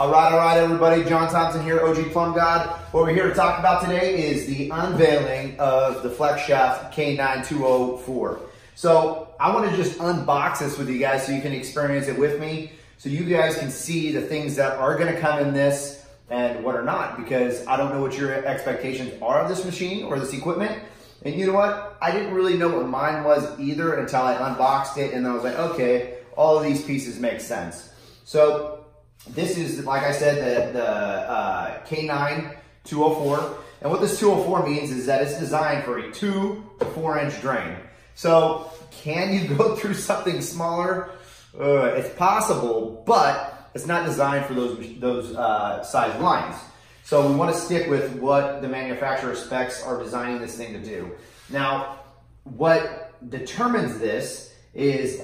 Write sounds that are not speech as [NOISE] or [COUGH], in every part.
All right, all right, everybody. John Thompson here, OG Plumb God. What we're here to talk about today is the unveiling of the Flex Shaft K9204. So I want to just unbox this with you guys so you can experience it with me, so you guys can see the things that are going to come in this and what are not, because I don't know what your expectations are of this machine or this equipment. And you know what? I didn't really know what mine was either until I unboxed it and I was like, okay, all of these pieces make sense. So this is, like I said, the, the uh, K9 204. And what this 204 means is that it's designed for a two to four inch drain. So can you go [LAUGHS] through something smaller? Uh, it's possible, but it's not designed for those, those uh, size lines. So we want to stick with what the manufacturer specs are designing this thing to do. Now, what determines this is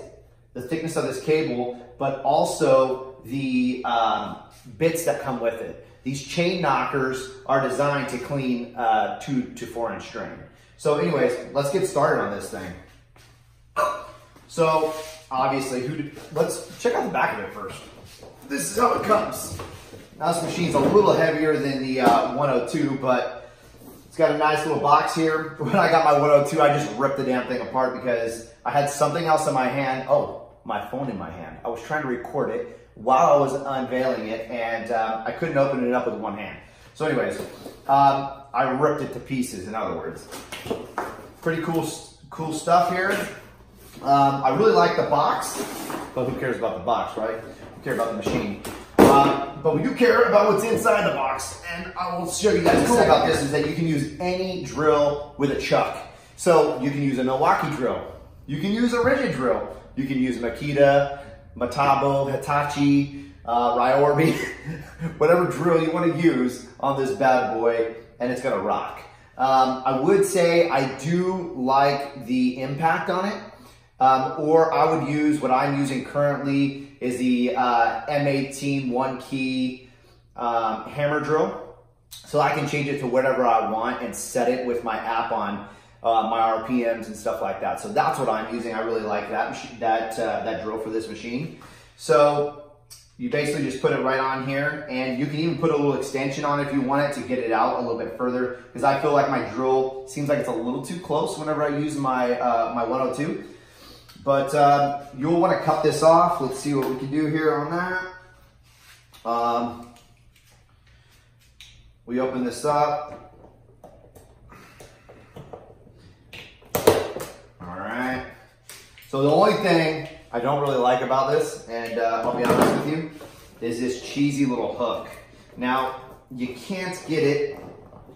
the thickness of this cable, but also the um, bits that come with it. These chain knockers are designed to clean uh, two to four inch string. So anyways, let's get started on this thing. So obviously, who did, let's check out the back of it first. This is how it comes. Now this machine's a little heavier than the uh, 102, but it's got a nice little box here. [LAUGHS] When I got my 102, I just ripped the damn thing apart because I had something else in my hand. Oh, my phone in my hand. I was trying to record it while I was unveiling it, and um, I couldn't open it up with one hand. So anyways, um, I ripped it to pieces, in other words. Pretty cool, cool stuff here. Um, I really like the box, but who cares about the box, right? We care about the machine. Uh, but we do care about what's inside the box, and I will show you guys cool about this is that you can use any drill with a chuck. So you can use a Milwaukee drill, you can use a Ridgid drill, you can use a Makita, Metabo, Hitachi, uh, [LAUGHS] whatever drill you want to use on this bad boy, and it's gonna rock. Um, I would say I do like the impact on it, um, or I would use what I'm using currently is the uh, M18 one key um, hammer drill. So I can change it to whatever I want and set it with my app on uh, my RPMs and stuff like that. So that's what I'm using. I really like that that uh, that drill for this machine. So you basically just put it right on here and you can even put a little extension on if you want it to get it out a little bit further because I feel like my drill seems like it's a little too close whenever I use my, uh, my 102. But uh, you'll want to cut this off. Let's see what we can do here on that. Um, we open this up. So the only thing I don't really like about this, and uh, I'll be honest with you, is this cheesy little hook. Now, you can't get it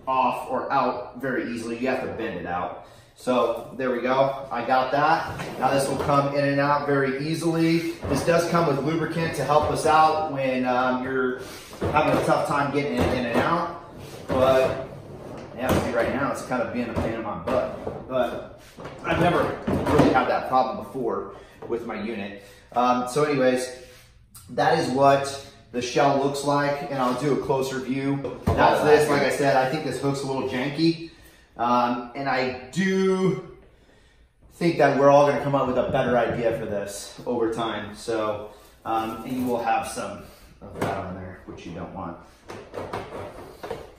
off or out very easily. You have to bend it out. So there we go. I got that. Now this will come in and out very easily. This does come with lubricant to help us out when um, you're having a tough time getting it in and out. But yeah, see right now it's kind of being a pain in my butt. But I've never really had that problem before with my unit. Um, so anyways, that is what the shell looks like, and I'll do a closer view. That's this, like I said, I think this hook's a little janky. Um, and I do think that we're all gonna come up with a better idea for this over time. So, um, and you will have some of that on there, which you don't want.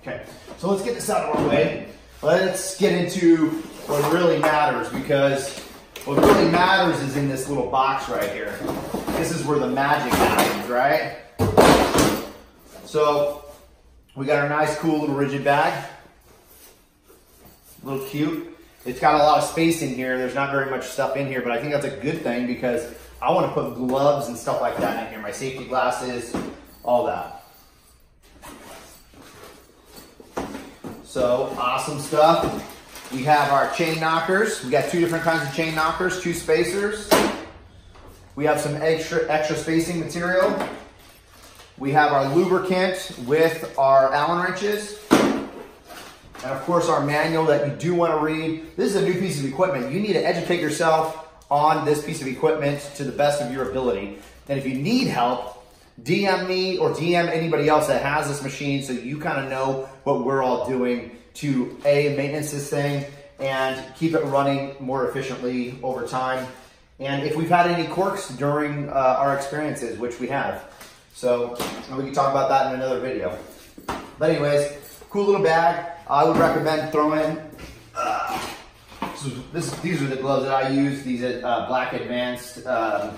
Okay, so let's get this out of our way. Let's get into what really matters because what really matters is in this little box right here. This is where the magic happens, right? So we got our nice, cool little Ridgid bag. A little cute. It's got a lot of space in here. There's not very much stuff in here, but I think that's a good thing because I want to put gloves and stuff like that in here. My safety glasses, all that. So awesome stuff. We have our chain knockers. We got two different kinds of chain knockers, two spacers. We have some extra, extra spacing material. We have our lubricant with our Allen wrenches. And of course our manual that you do want to read. This is a new piece of equipment. You need to educate yourself on this piece of equipment to the best of your ability. And if you need help, DM me or DM anybody else that has this machine so you kind of know what we're all doing to A, maintenance this thing and keep it running more efficiently over time. And if we've had any quirks during uh, our experiences, which we have. So we can talk about that in another video. But anyways, cool little bag. I would recommend throwing, uh, this, these are the gloves that I use. These are uh, Black Advanced, um,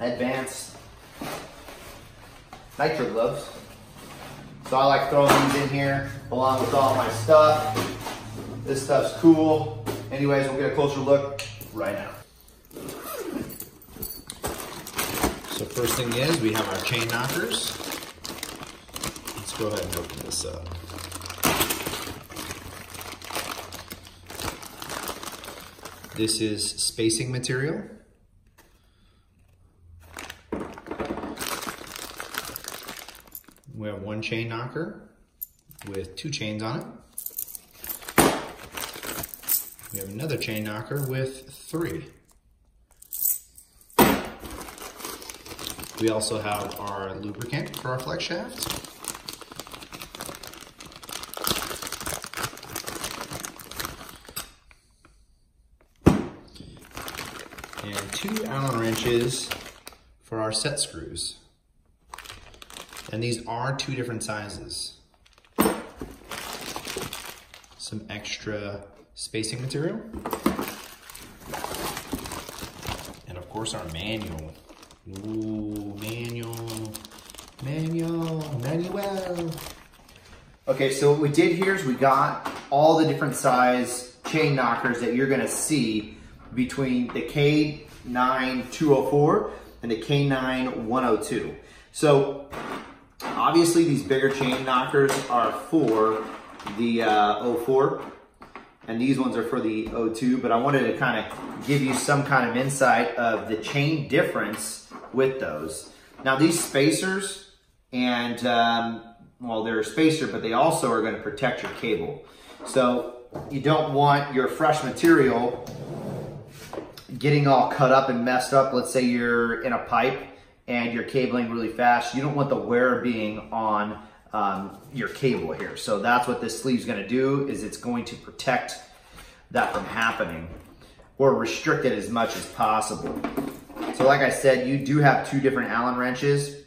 Advanced Nitro gloves. So I like throwing these in here along with all my stuff. This stuff's cool. Anyways, we'll get a closer look right now. So first thing is we have our chain knockers. Let's go ahead and open this up. This is spacing material. We have one chain knocker with two chains on it. We have another chain knocker with three. We also have our lubricant for our flex shaft. And two Allen wrenches for our set screws. And these are two different sizes. Some extra spacing material. And of course our manual. Ooh, manual, manual, manual. Okay, so what we did here is we got all the different size chain knockers that you're gonna see between the K9 204 and the K9 102. So obviously these bigger chain knockers are for the uh, 04 and these ones are for the 02, but I wanted to kind of give you some kind of insight of the chain difference with those. Now these spacers and um, well, they're a spacer, but they also are gonna protect your cable. So you don't want your fresh material getting all cut up and messed up. Let's say you're in a pipe and you're cabling really fast. You don't want the wear being on um, your cable here. So that's what this sleeve is gonna do is it's going to protect that from happening or restrict it as much as possible. So like I said, you do have two different Allen wrenches,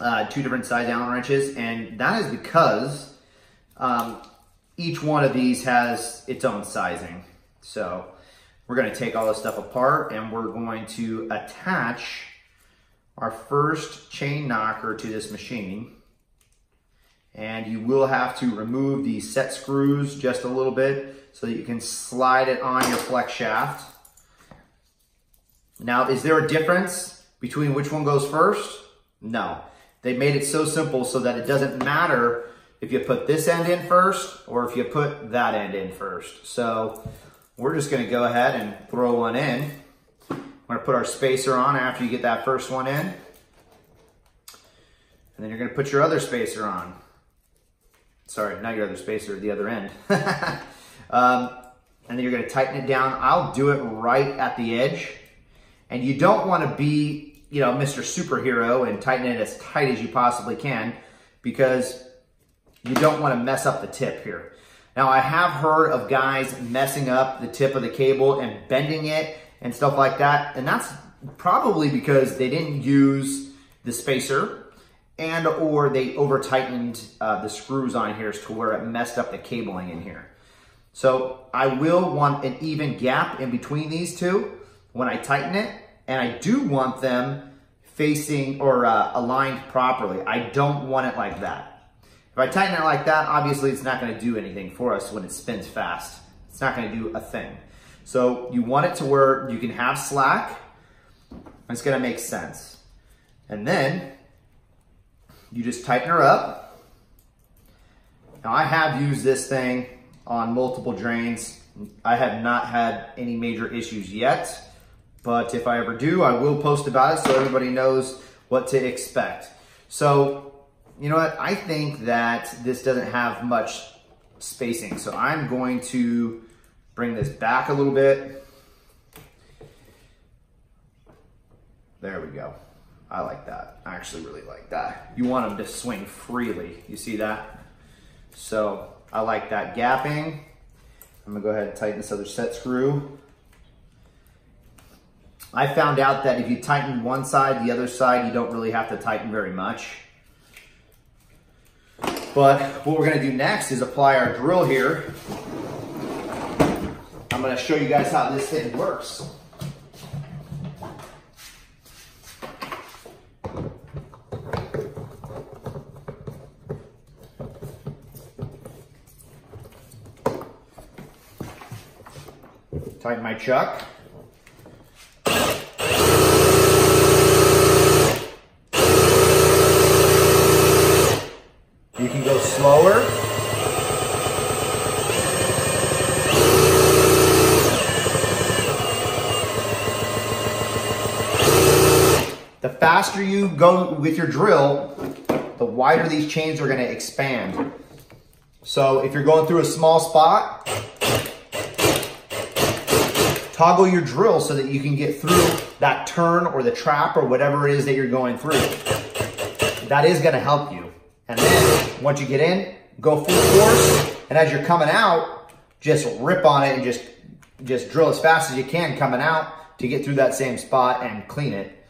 uh, two different size Allen wrenches, and that is because um, each one of these has its own sizing. So we're gonna take all this stuff apart and we're going to attach our first chain knocker to this machine. And you will have to remove the set screws just a little bit so that you can slide it on your flex shaft. Now, is there a difference between which one goes first? No. They made it so simple so that it doesn't matter if you put this end in first or if you put that end in first. So we're just gonna go ahead and throw one in. We're gonna put our spacer on after you get that first one in. And then you're gonna put your other spacer on. Sorry, not your other spacer, the other end. [LAUGHS] um, and then you're gonna tighten it down. I'll do it right at the edge. And you don't wanna be, you know, Mr. Superhero and tighten it as tight as you possibly can because you don't wanna mess up the tip here. Now I have heard of guys messing up the tip of the cable and bending it and stuff like that. And that's probably because they didn't use the spacer and or they over tightened uh, the screws on here to where it messed up the cabling in here. So I will want an even gap in between these two when I tighten it. And I do want them facing or uh, aligned properly. I don't want it like that. If I tighten it like that, obviously it's not gonna do anything for us when it spins fast. It's not gonna do a thing. So you want it to where you can have slack, it's gonna make sense. And then you just tighten her up. Now I have used this thing on multiple drains. I have not had any major issues yet, but if I ever do, I will post about it so everybody knows what to expect. So, you know what? I think that this doesn't have much spacing. So I'm going to bring this back a little bit. There we go. I like that. I actually really like that. You want them to swing freely. You see that? So I like that gapping. I'm gonna go ahead and tighten this other set screw. I found out that if you tighten one side, the other side, you don't really have to tighten very much. But what we're gonna do next is apply our drill here. I'm gonna show you guys how this thing works. Tighten my chuck. You can go slower. The faster you go with your drill, the wider these chains are gonna expand. So if you're going through a small spot, toggle your drill so that you can get through that turn or the trap or whatever it is that you're going through. That is gonna help you. And then once you get in, go full force. And as you're coming out, just rip on it and just, just drill as fast as you can coming out to get through that same spot and clean it.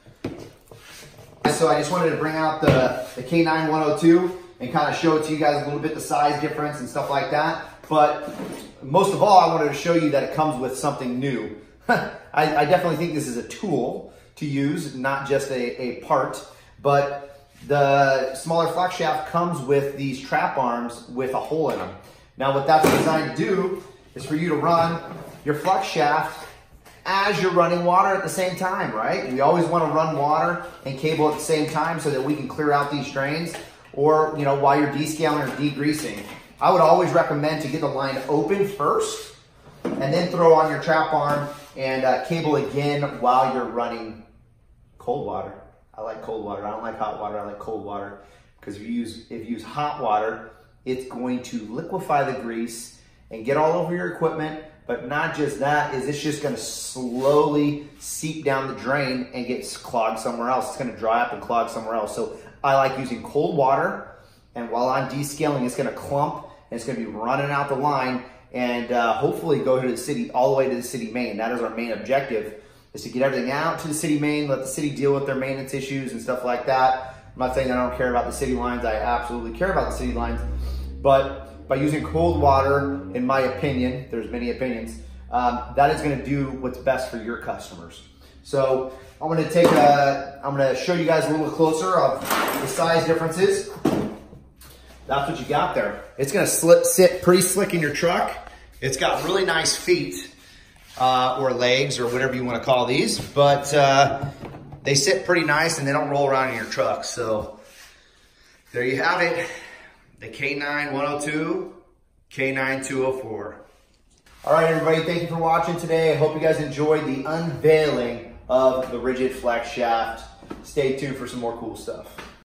So I just wanted to bring out the, the K9 102 and kind of show it to you guys a little bit, the size difference and stuff like that. But most of all, I wanted to show you that it comes with something new. [LAUGHS] I, I, definitely think this is a tool to use, not just a, a part, but the smaller flex shaft comes with these trap arms with a hole in them. Now what that's designed to do is for you to run your flex shaft as you're running water at the same time, right? We always want to run water and cable at the same time so that we can clear out these drains or, you know, while you're descaling or degreasing. I would always recommend to get the line open first and then throw on your trap arm and uh, cable again while you're running cold water. I like cold water. I don't like hot water. I like cold water because if you use if you use hot water, it's going to liquefy the grease and get all over your equipment. But not just that, is it's just going to slowly seep down the drain and get clogged somewhere else. It's going to dry up and clog somewhere else. So I like using cold water, and while I'm descaling, it's going to clump and it's going to be running out the line and uh, hopefully go to the city, all the way to the city main. That is our main objective, is to get everything out to the city main, let the city deal with their maintenance issues and stuff like that. I'm not saying I don't care about the city lines. I absolutely care about the city lines. But by using cold water, in my opinion, there's many opinions, um, that is gonna do what's best for your customers. So I'm gonna take a, I'm gonna show you guys a little closer of the size differences. That's what you got there. It's gonna slip, sit pretty slick in your truck. It's got really nice feet uh, or legs or whatever you wanna call these, but uh, they sit pretty nice and they don't roll around in your truck. So there you have it. The K9 102, K9 204. All right, everybody, thank you for watching today. I hope you guys enjoyed the unveiling of the Ridgid Flex Shaft. Stay tuned for some more cool stuff.